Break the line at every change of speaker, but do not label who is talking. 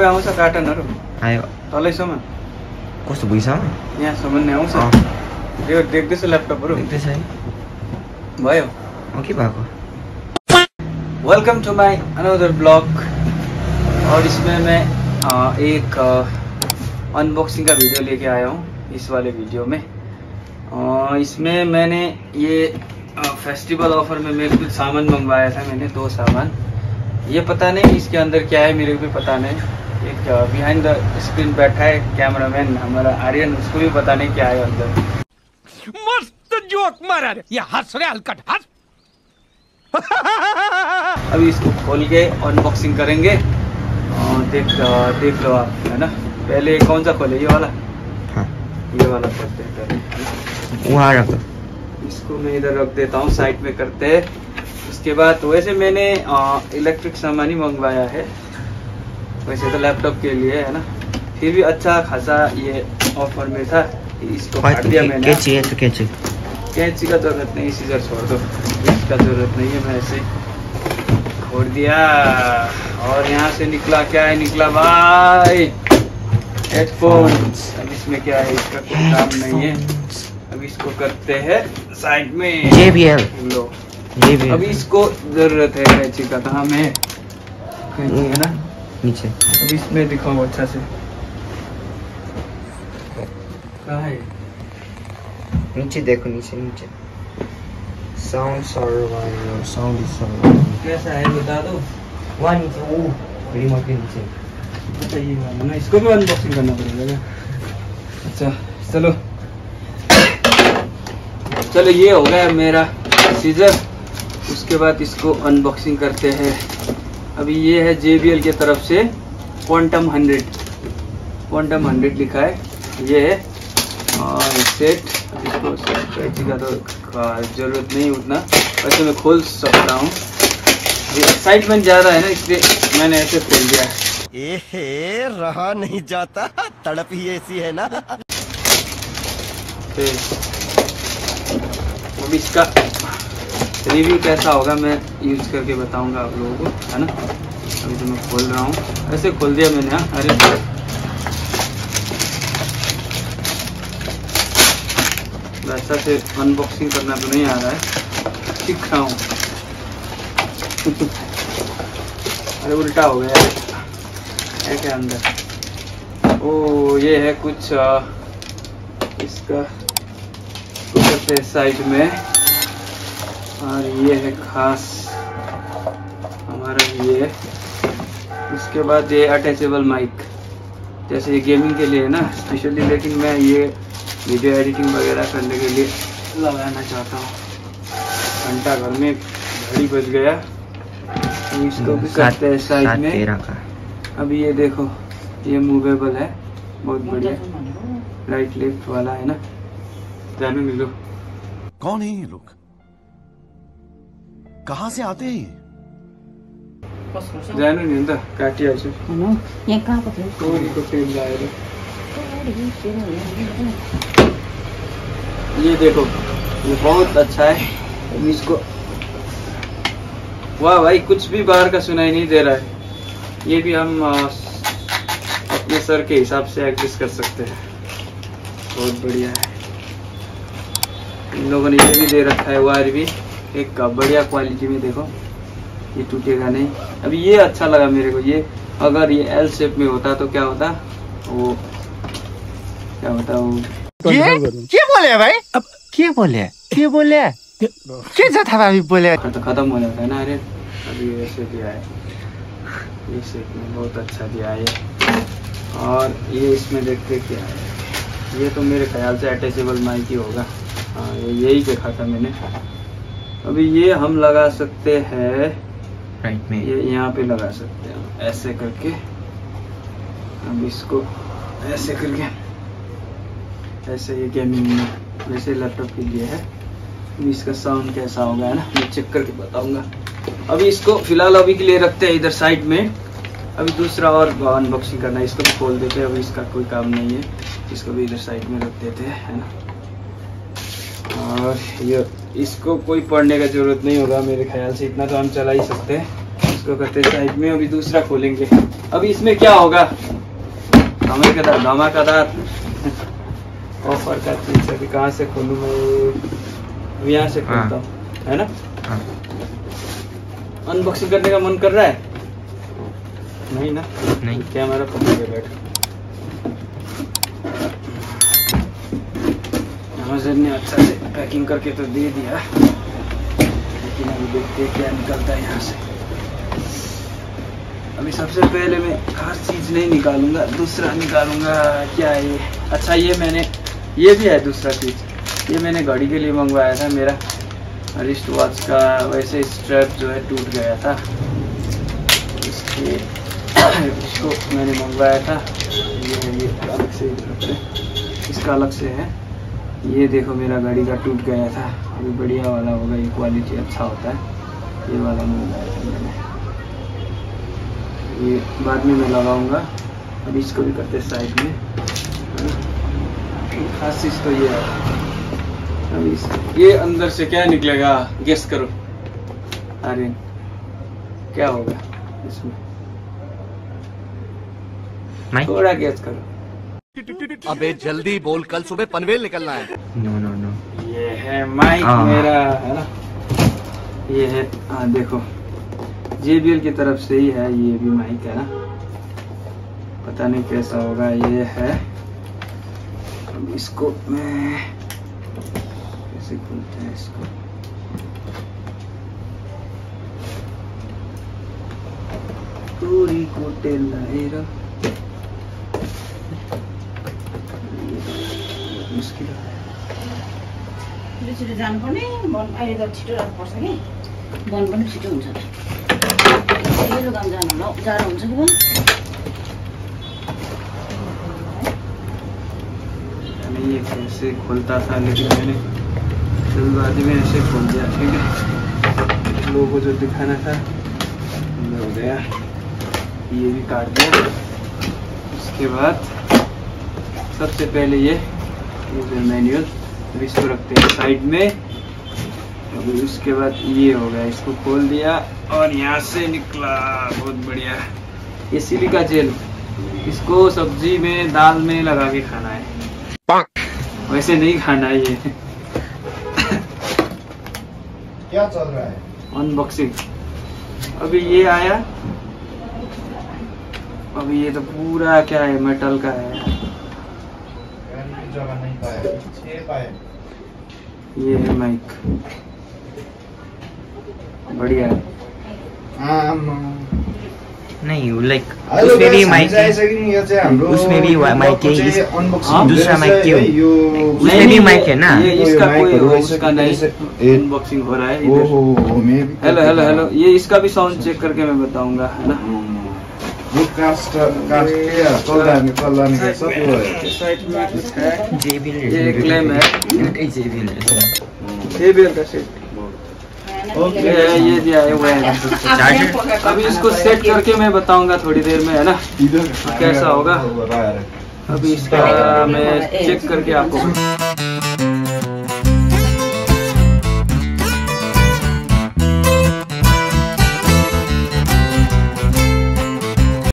सबै आउँछ कार्टनहरू।
आयो।
तलैसम्म
कस्तो भुइँसम्म
यहाँसम्म नै आउँछ। त्यो देख्दैछु ल्यापटपहरू।
देख्दैछ है।
भयो।
के भएको?
Welcome to my another blog और इसमें मैं एक अनबॉक्सिंग का वीडियो लेके आया हूँ इस वाले वीडियो में। इसमें मैंने ये फेस्टिवल ऑफ़र में मैं कुछ सामान मंगवाया था मैंने दो सामान। ये पता नहीं इसके अंदर क्या है मेरे को भी पता नहीं। एक बिहाइंड द स्क्रीन बैठा है कैमरामैन हमारा आर्यन उसको भी पता नहीं क्या है अंदर।
मस्त जोक मारा रे। ये हंस रे हलकट हंस।
अभी इसको खोल के अनबॉक्सिंग करेंगे। और देख देख लो आप है ना? पहले कौन सा खोले? ये वाला?
हाँ।
ये वाला खोलते हैं पहले।
वहाँ रख दो।
इसको मैं इधर रख देता हूँ साइड में करते हैं। उसके बाद वैसे मैंने इलेक्ट्रिक सामान ही मंगवाया है। वैसे तो लैपटॉप के लिए है ना? फिर भी अच्छा खासा ये ऑफ़र में था इसको काट दिया मैंने।
कैची है तो कैची।
कैंची का ज़रूरत नहीं सीजर छोड़ दो। इसका ज़रूरत नहीं है मैं ऐसे छोड़ दिया। और यहाँ से निकला क्या है? निकला भाई हेडफोन्स अब इसमें क्या है? इसका कोई काम नहीं है। अब इसको करते हैं साइड में।
JBL
लो।
JBL
अभी इसको ज़रूरत है कैंची का कहाँ में है? कैंची है ना?
नीचे।
अब इसमें दिखाओ अच्छा से। कहाँ है
नीचे देखो नीचे नीचे। Sound survivor sound is survivor
कैसा है बता दो।
वहाँ नीचे वो रिमोट के नीचे।
अच्छा ये वाला ना इसको भी अनबॉक्सिंग करना पड़ेगा अच्छा चलो। चलो ये हो गया मेरा सीजर उसके बाद इसको अनबॉक्सिंग करते हैं। अभी ये है JBL की तरफ़ से क्वांटम हंड्रेड क्वांटम हंड्रेड लिखा है। ये है। और सेट इसको कैची का तो ज़रूरत नहीं उतना। वैसे मैं खोल सकता हूँ। ये एक्साइटमेंट ज़्यादा है ना इसलिए मैंने ऐसे खोल दिया। है
रहा नहीं जाता। तड़प ही ऐसी है ना।
अब इसका रिव्यू कैसा होगा मैं यूज़ करके बताऊँगा आप लोगों को है ना? अभी तो मैं खोल रहा हूँ। ऐसे खोल दिया मैंने हाँ अरे। वैसा से अनबॉक्सिंग करना तो नहीं आ रहा है। सीख रहा हूँ। अरे उल्टा हो गया। है क्या अंदर? ओ ये है कुछ आ, इसका कुछ साइड में। और ये है खास हमारा ये है। उसके बाद ये अटैचेबल माइक जैसे ये गेमिंग के लिए है ना स्पेशली लेकिन मैं ये वीडियो एडिटिंग वगैरह करने के लिए लगाना चाहता हूँ। घंटा घर में घड़ी बज गया। इसको भी करते हैं साइड में। अभी ये देखो ये मूवेबल है बहुत बढ़िया। राइट लेफ़्ट वाला है ना। जानू मिलो।
कौन है ये लोग? कहाँ से आते हैं ये?
जानु नि? त काटिहाल्छु
हेलो यहाँ कहाँको थियो
तोरीको तेल लगाएर ये देखो ये बहुत अच्छा है। इसको वाह भाई कुछ भी बाहर का सुनाई नहीं दे रहा है। ये भी हम अपने सर के हिसाब से एडजस्ट कर सकते हैं। बहुत बढ़िया है। इन लोगों ने ये भी दे रखा है वायर भी। एक बढ़िया क्वालिटी में देखो। ये टूटेगा नहीं। अभी ये अच्छा लगा मेरे को ये अगर ये एल शेप में होता तो क्या होता? वो क्या होता वो?
ये? के बोले भाइ अब के बोले के बोले के जथाभावी बोले
खत- खत्म हो जाता है ना अरे अभी ऐसे दिया है। ये शेप में बहुत अच्छा दिया है ये। और ये इसमें देखते क्या है। ये तो मेरे ख्याल से अटैचेबल माइक ही होगा। हाँ यही देखा था मैंने। अभी ये हम लगा सकते हैं।
राइट में
ये यहाँ पे लगा सकते हैं ऐसे करके। अब इसको ऐसे करके। ऐसे ये गेमिंग में वैसे लैपटॉप के लिए है। अब इसका साउंड कैसा होगा है ना? मैं चेक करके बताऊँगा। अभी इसको फ़िलहाल अभी के लिए रखते हैं इधर साइड में। अभी दूसरा और अनबॉक्सिंग करना है इसको भी खोल देते हैं। अभी इसका कोई काम नहीं है। इसको भी इधर साइड में रख देते हैं है ना? और ये इसको कोई पढ़ने का ज़रूरत नहीं होगा मेरे ख्याल से इतना तो हम चला ही सकते हैं। इसको करते साइड में अभी दूसरा खोलेंगे। अभी इसमें क्या होगा? धमाकेदार धमाकेदार ऑफ़र का चीज़ अभी कहाँ से खोलूँ मैं? यहाँ से खोलता
हाँ।
हूँ है ना?
हाँ।
अनबॉक्सिंग करने का मन कर रहा है? नहीं ना?
नहीं।
कैमरा पकड़ के बैठ। अमेजन ने अच्छा से पैकिंग करके तो दे दिया। लेकिन अभी देखते क्या निकलता है यहाँ से। अभी सबसे पहले मैं खास चीज़ नहीं निकालूँगा, दूसरा निकालूँगा। क्या ये? अच्छा ये मैंने, ये भी है दूसरा चीज़। ये मैंने घड़ी के लिए मंगवाया था, मेरा रिस्ट वॉच का वैसे स्ट्रैप जो है टूट गया था। इसके इसको मैंने मंगवाया था। ये है ये अलग से, इसका अलग से है। ये देखो मेरा गाड़ी का टूट गया था। अभी बढ़िया वाला होगा ये क्वालिटी अच्छा होता है। ये वाला मंगवाया था मैंने। ये बाद में मैं लगाऊँगा। अभी इसको भी करते साइड में। खास चीज़ तो ये है। अभी इस- ये अंदर से क्या निकलेगा? गेस करो। अरे क्या होगा इसमें? थोड़ा गेस करो।
अबे जल्दी बोल कल सुबह पनवेल निकलना है।
नो नो नो
ये है माइक
हाँ।
मेरा है ना? ये है हाँ देखो। JBL की तरफ़ से ही है ये भी माइक है ना? पता नहीं कैसा होगा ये है। अब इसको मैं कैसे खोलते हैं इसको? पूरी कोटे लाएगा मुश्किल है
छिटो छिटो जानुपर्ने वन अहिले त छिटो राख्नुपर्छ कि? वन पनि छिटो हुन्छ काम जानु होला जाडो हुन्छ कि वन
ये कैसे खोलता था लेकिन मैंने जल्दबाजी में ऐसे खोल दिया ठीक है? लोगों को जो दिखाना था हो गया। ये भी काट दिया। उसके बाद सबसे पहले ये मैनुअल अब इसको रखते हैं साइड में। अभी उसके बाद ये हो गया इसको खोल दिया और यहाँ से निकला। बहुत बढ़िया। ये सिलिका जेल इसको सब्ज़ी में दाल में लगा के खाना है। वैसे नहीं खाना है ये।
क्या चल रहा है?
अनबॉक्सिंग अभी ये आया। अभी ये तो पूरा क्या है मेटल का है।
जगह नहीं पाया पाए।
ये है माइक बढ़िया है।
नहीं लाइक उसमें भी माइक है। उसमें भी माइक है, इस-
हाँ,
दूसरा माइक क्यों? उसमें भी माइक है ना?
ये इसका
कोई
उसका नहीं अनबॉक्सिंग हो। रहा है इधर। हेलो हेलो हेलो ये इसका भी साउंड चेक करके मैं बताऊँगा है ना?
कास्ट कास्ट के चल्दा हामी चल्दा नि सब यो है
साइड में कुछ है
जेबीएल
ये क्लेम है
इनका जेबीएल है
भी का सेट ये है ये दिया है वो है अभी इसको सेट करके मैं बताऊँगा थोड़ी देर में है ना? कैसा होगा? अभी इसका मैं चेक करके आपको